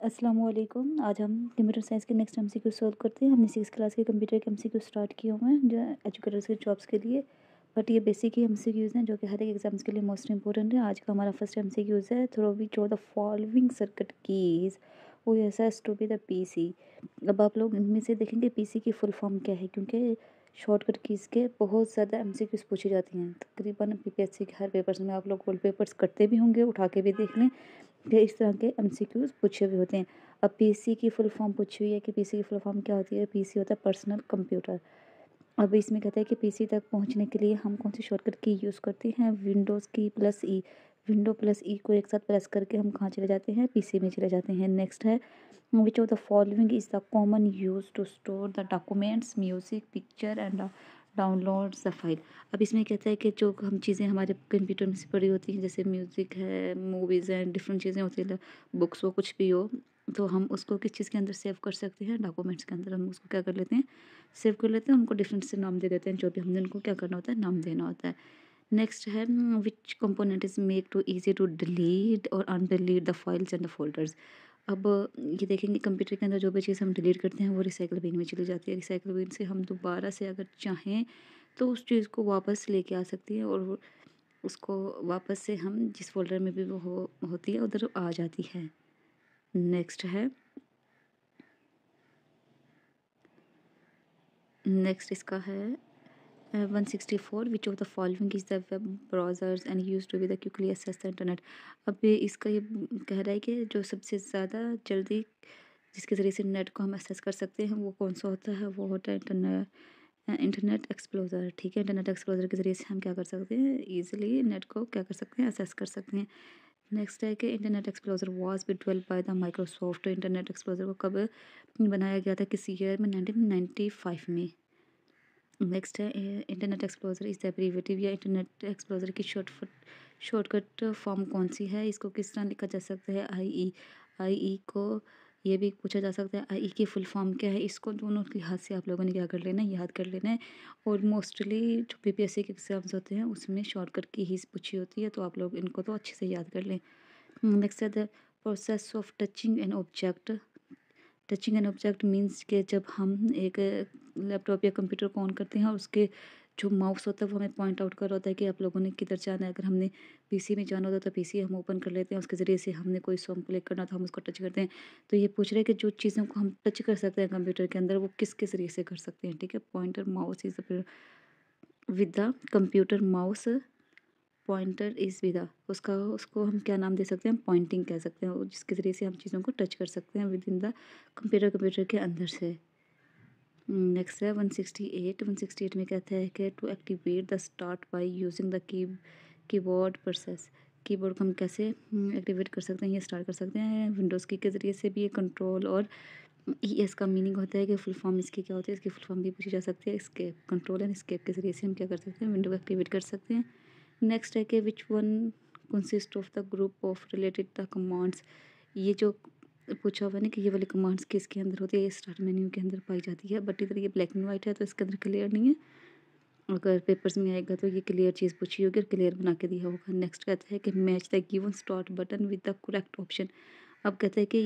वालेकुम आज हम कंप्यूटर साइंस के नेक्स्ट एमसीक्यू सॉल्व करते हैं। हमने सिक्स क्लास के कंप्यूटर के एमसीक्यू स्टार्ट किए हुए हैं, जो एजुकेटर्स के जॉब्स के लिए। बट ये बेसिक ही एमसीक्यूज़ हैं, जो कि हर एक एग्ज़ाम्स के लिए मोस्ट इंपॉर्टेंट है। आज का हमारा फ़र्स्ट एमसीक्यूज़ है throw which the following circuit keys वो ऐसा टू बी द पीसी अब आप लोग इनमें से देखेंगे पीसी की फुल फॉर्म क्या है, क्योंकि शॉर्टकट कीज़ के बहुत ज़्यादा एम पूछी जाती हैं। तकरीबन पी पी एस के हर पेपर्स में आप लोग गोल्ड पेपर्स करते भी होंगे, उठा के भी देख लें। कि इस तरह के एम पूछे हुए होते हैं। अब पी सी की फुल फॉर्म पूछी हुई है कि पी सी की फुल फॉर्म क्या होती है? पी सी होता है पर्सनल कंप्यूटर अब इसमें कहता है कि पी सी तक पहुँचने के लिए हम कौन सी शॉर्टकट की यूज़ करते हैं? Windows key plus E window plus E को एक साथ प्रेस करके हम कहाँ चले जाते हैं? पीसी में चले जाते हैं। नेक्स्ट है which of the following is the common use to store the documents music picture and download the file. अब इसमें कहता है कि जो हम चीज़ें हमारे कंप्यूटर में से पड़ी होती हैं, जैसे म्यूज़िक है, मूवीज़ हैं डिफरेंट चीज़ें होती हैं बुक्स हो, कुछ भी हो तो हम उसको किस चीज़ के अंदर सेव कर सकते हैं? डॉक्यूमेंट्स के अंदर हम उसको क्या कर लेते हैं? सेव कर लेते हैं उनको डिफरेंट से नाम दे देते हैं, जो भी हमने उनको क्या करना होता है, नाम देना होता है। नेक्स्ट है which component is make to easy to delete और undelete the files and the folders अब ये देखेंगे कंप्यूटर के अंदर जो भी चीज़ हम डिलीट करते हैं वो रिसाइकल बिन में चली जाती है। रिसाइकल बिन से हम दोबारा से अगर चाहें तो उस चीज़ को वापस लेके आ सकती है और उसको वापस से हम जिस फोल्डर में भी वो हो, होती है उधर आ जाती है। नेक्स्ट है। नेक्स्ट इसका है one sixty four which of the following is the web browsers and use to be the quickly access the internet अब इसका ये कह रहा है कि जो सबसे ज़्यादा जल्दी जिसके ज़रिए से नेट को हम एसेस कर सकते हैं, वो कौन सा होता है? वो होता है इंटरनेट इंटरनेट एक्सप्लोजर ठीक है? इंटरनेट एक्सप्लोजर के ज़रिए से हम क्या कर सकते हैं? ईजिली नेट को क्या कर सकते हैं? एसेस कर सकते हैं। नेक्स्ट है कि internet explorer was be develop by the Microsoft internet explorer को कब बनाया गया था? किसी ईयर में? नाइनटीन नाइन्टी फाइव में। नेक्स्ट है इंटरनेट एक्सप्लोजर इस एब्रीवेटिव या इंटरनेट एक्सप्लोजर की शॉर्ट शॉर्टकट फॉर्म कौन सी है? इसको किस तरह लिखा जा सकता है? आई ई आई ई को ये भी पूछा जा सकता है। आई ई की फुल फॉर्म क्या है? इसको दोनों लिहाज से आप लोगों ने क्या कर लेना है? याद कर लेना है। और मोस्टली जो पी पी एस सी के एग्ज़ाम्स होते हैं, उसमें शॉर्टकट की ही पूछी होती है तो आप लोग इनको तो अच्छे से याद कर लें। नेक्स्ट है the process of touching an object touching an object means के जब हम एक लैपटॉप या कंप्यूटर को ऑन करते हैं और उसके जो माउस होता है, वो हमें पॉइंट आउट कर रहा होता है कि आप लोगों ने किधर जाना है। अगर हमने पीसी में जाना होता है तो पीसी हम ओपन कर लेते हैं। उसके ज़रिए से हमने कोई सॉन्ग क्लिक करना तो हम उसको टच करते हैं। तो ये पूछ रहे हैं कि जो चीज़ों को हम टच कर सकते हैं कंप्यूटर के अंदर, वो किसके ज़रिए से कर सकते हैं? ठीक है? Pointer mouse is with the computer mouse pointer is with a उसका, उसको हम क्या नाम दे सकते हैं? पॉइंटिंग कह सकते हैं, जिसके ज़रिए से हम चीज़ों को टच कर सकते हैं within the computer computer के अंदर से। नेक्स्ट है one sixty eight one sixty eight में कहता है कि to activate the start by using the key keyboard process keyboard को हम कैसे एक्टिवेट कर सकते हैं, या स्टार्ट कर सकते हैं? विंडोज़ की के ज़रिए से भी ये कंट्रोल और ई एस का मीनिंग होता है कि फुल फॉर्म इसकी क्या होती है? इसकी फुल फॉर्म भी पूछी जा सकती है। इसके कंट्रोल एंड स्केप के ज़रिए से हम क्या कर सकते हैं? विंडो को एक्टिवेट कर सकते हैं। नेक्स्ट है कि which one consist of the group of related the commands ये जो पूछा हुआ है ना कि ये वाली कमांड्स किसके अंदर होती है? ये स्टार्ट मेन्यू के अंदर पाई जाती है बट इधर ये ब्लैक एंड वाइट है तो इसके अंदर क्लियर नहीं है। अगर पेपर्स में आएगा तो ये क्लियर चीज़ पूछी होगी और क्लियर बना के दिया होगा। नेक्स्ट कहता है कि match the given start button with the correct option अब कहते हैं कि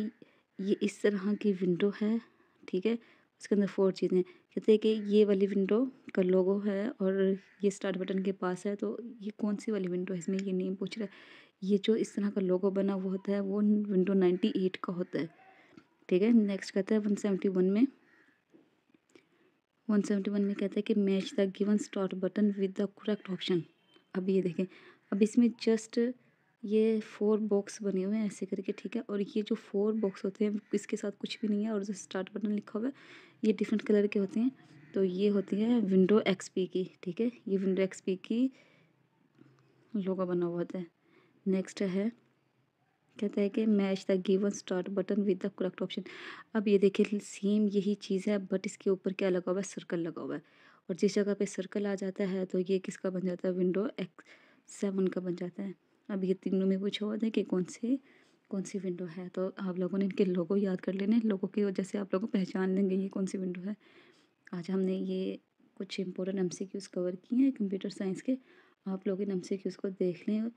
ये इस तरह की विंडो है, ठीक है? उसके अंदर फोर चीज़ें कहते हैं कि ये वाली विंडो का लोगो है और ये स्टार्ट बटन के पास है तो ये कौन सी वाली विंडो है? इसमें ये नेम पूछ रहा। है ये जो इस तरह का लोगो बना हुआ होता है, वो विंडो नाइन्टी एट का होता है। ठीक है? नेक्स्ट कहता है वन सेवेंटी वन में। वन सेवेंटी वन में कहता है कि match the given start button with the correct option अब ये देखें। अब इसमें जस्ट ये फोर बॉक्स बने हुए हैं ऐसे करके, ठीक है? और ये जो फोर बॉक्स होते हैं, इसके साथ कुछ भी नहीं है और जो स्टार्ट बटन लिखा हुआ है, ये डिफरेंट कलर के होते हैं। तो ये होती है विंडो एक्सपी की, ठीक है? ये विंडो एक्सपी की लोगो बना हुआ होता है। नेक्स्ट है, कहता है कि match the given start button with the correct option अब ये देखिए सेम यही चीज़ है बट इसके ऊपर क्या लगा हुआ है? सर्कल लगा हुआ है। और जिस जगह पे सर्कल आ जाता है तो ये किसका बन जाता है? विंडो एक्स सेवन का बन जाता है। अब ये तीनों में पूछा हुआ था कि कौन से, कौन सी विंडो है? तो आप लोगों ने इनके लोगों याद कर लेने, लोगों की वजह से आप लोगों को पहचान लेंगे ये कौन सी विंडो है। आज हमने ये कुछ important M C Qs cover किए हैं कंप्यूटर साइंस के। आप लोग इन एम सी क्यूज़ को देख लें।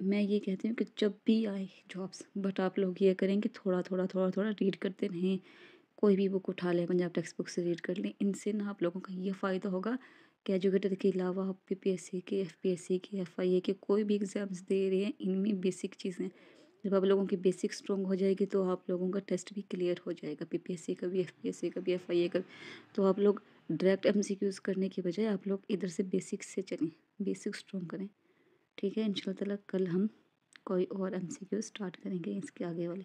मैं ये कहती हूँ कि जब भी आए जॉब्स बट आप लोग ये करें कि थोड़ा थोड़ा थोड़ा थोड़ा रीड करते रहें। कोई भी बुक उठा लें, पंजाब टेक्स्ट बुक से रीड कर लें। इनसे ना आप लोगों का ये फ़ायदा होगा एजुकेटेड के अलावा आप पी एस सी के एफ़ पी एस सी के एफ़ आई ए के कोई भी एग्ज़ाम्स दे रहे हैं, इनमें बेसिक चीज़ें। जब आप लोगों की बेसिक स्ट्रॉन्ग हो जाएगी तो आप लोगों का टेस्ट भी क्लियर हो जाएगा पी पी एस सी का भी एफ़ पी एस सी का भी एफ़ आई ए का तो आप लोग डायरेक्ट एम सी क्यूज़ करने के बजाय आप लोग इधर से बेसिक से चलें बेसिक स्ट्रॉन्ग करें। ठीक है इन कल हम कोई और एम सी क्यू स्टार्ट करेंगे इसके आगे वाले।